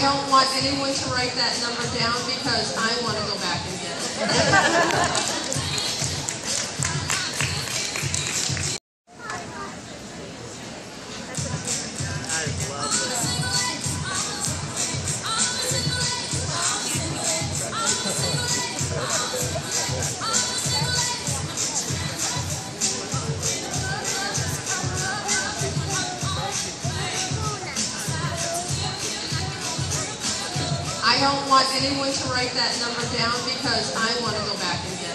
I don't want anyone to write that number down because I want to go back and get it. Don't want anyone to write that number down because I want to go back and get.